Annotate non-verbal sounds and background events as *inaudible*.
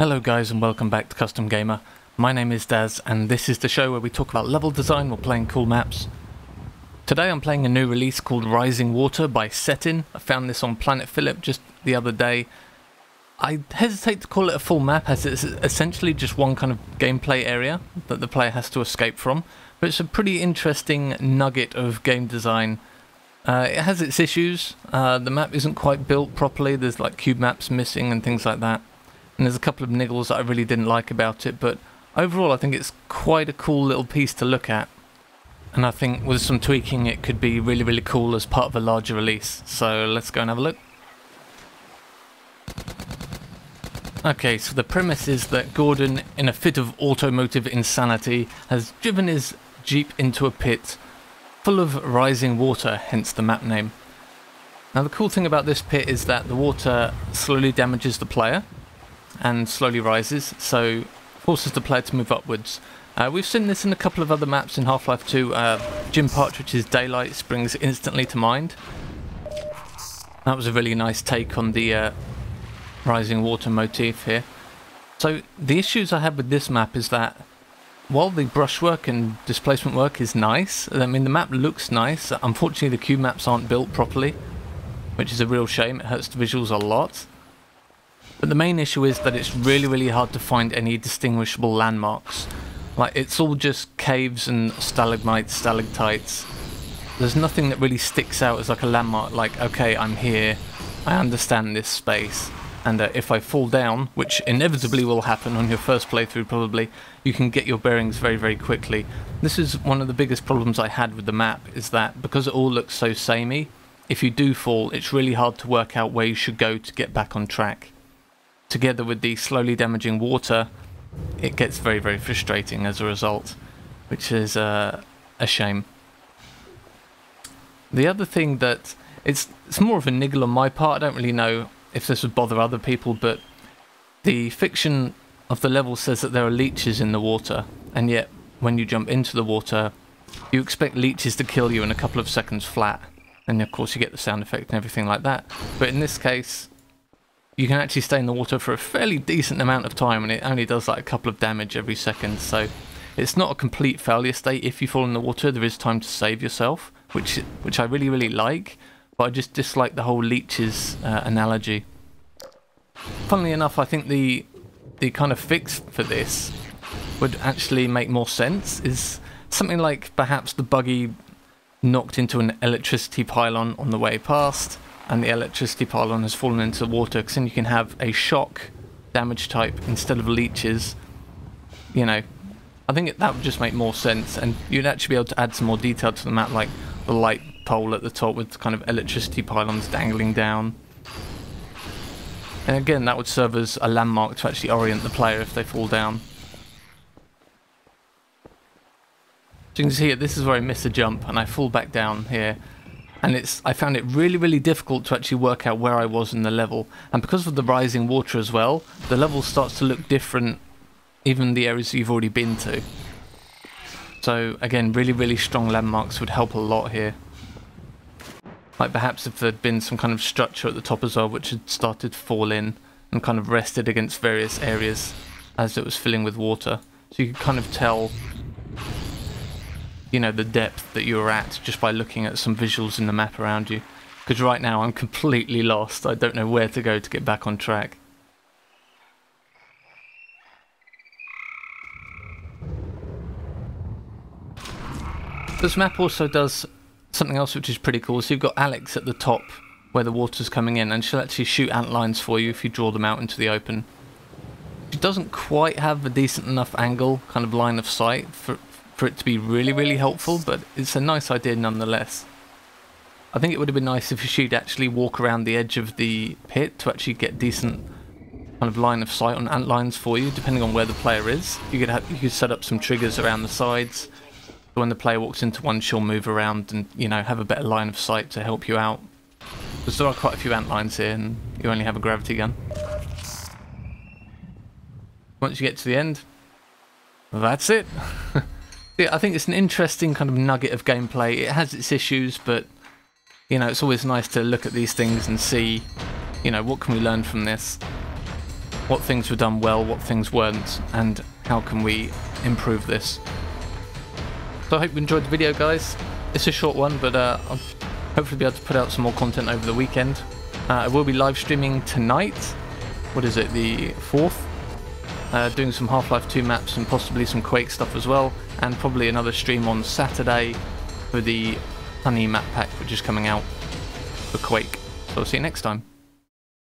Hello guys and welcome back to Custom Gamer. My name is Daz and this is the show where we talk about level design while playing cool maps. Today I'm playing a new release called Rising Water by Setin. I found this on Planet Phillip just the other day. I hesitate to call it a full map as it's essentially just one kind of gameplay area that the player has to escape from. But it's a pretty interesting nugget of game design. Uh, it has its issues. Uh, the map isn't quite built properly. There's like cube maps missing and things like that and there's a couple of niggles that I really didn't like about it, but overall I think it's quite a cool little piece to look at. And I think with some tweaking it could be really really cool as part of a larger release. So let's go and have a look. Okay, so the premise is that Gordon, in a fit of automotive insanity, has driven his Jeep into a pit full of rising water, hence the map name. Now the cool thing about this pit is that the water slowly damages the player, and slowly rises, so forces the player to move upwards. Uh, we've seen this in a couple of other maps in Half-Life 2. Uh, Jim Partridge's Daylight springs instantly to mind. That was a really nice take on the uh, rising water motif here. So the issues I have with this map is that while the brushwork and displacement work is nice, I mean the map looks nice, unfortunately the cube maps aren't built properly, which is a real shame, it hurts the visuals a lot. But the main issue is that it's really, really hard to find any distinguishable landmarks. Like, it's all just caves and stalagmites, stalactites. There's nothing that really sticks out as like a landmark, like, okay, I'm here, I understand this space. And uh, if I fall down, which inevitably will happen on your first playthrough probably, you can get your bearings very, very quickly. This is one of the biggest problems I had with the map, is that because it all looks so samey, if you do fall, it's really hard to work out where you should go to get back on track together with the slowly damaging water, it gets very, very frustrating as a result, which is uh, a shame. The other thing that it's it's more of a niggle on my part. I don't really know if this would bother other people, but the fiction of the level says that there are leeches in the water, and yet when you jump into the water, you expect leeches to kill you in a couple of seconds flat, and of course you get the sound effect and everything like that. But in this case, you can actually stay in the water for a fairly decent amount of time and it only does like a couple of damage every second. So it's not a complete failure state. If you fall in the water there is time to save yourself which which I really really like but I just dislike the whole leeches uh, analogy. Funnily enough I think the the kind of fix for this would actually make more sense is something like perhaps the buggy knocked into an electricity pylon on the way past and the electricity pylon has fallen into the water because then you can have a shock damage type instead of leeches you know. I think that would just make more sense and you'd actually be able to add some more detail to the map like the light pole at the top with kind of electricity pylons dangling down. And again that would serve as a landmark to actually orient the player if they fall down. So you can see here this is where I miss a jump and I fall back down here and it's I found it really really difficult to actually work out where I was in the level. And because of the rising water as well the level starts to look different even the areas you've already been to. So again really really strong landmarks would help a lot here. Like perhaps if there'd been some kind of structure at the top as well which had started to fall in and kind of rested against various areas as it was filling with water. So you could kind of tell you know, the depth that you're at just by looking at some visuals in the map around you. Because right now I'm completely lost. I don't know where to go to get back on track. This map also does something else which is pretty cool. So you've got Alyx at the top where the water's coming in and she'll actually shoot antlions for you if you draw them out into the open. She doesn't quite have a decent enough angle, kind of line of sight for, for it to be really, really helpful, but it's a nice idea nonetheless. I think it would have been nice if she'd actually walk around the edge of the pit to actually get decent kind of line of sight on antlions for you, depending on where the player is. You could have, you could set up some triggers around the sides. So when the player walks into one, she'll move around and you know have a better line of sight to help you out. Because there are quite a few antlions here, and you only have a gravity gun. Once you get to the end, that's it. *laughs* Yeah, I think it's an interesting kind of nugget of gameplay. It has its issues, but you know, it's always nice to look at these things and see, you know, what can we learn from this. what things were done well, what things weren't, and how can we improve this. So I hope you enjoyed the video guys. It's a short one, but uh, I'll hopefully be able to put out some more content over the weekend. Uh, I will be live streaming tonight. What is it, the 4th? Uh, doing some Half-Life 2 maps and possibly some Quake stuff as well, and probably another stream on Saturday for the Honey map pack which is coming out for Quake. So I'll see you next time.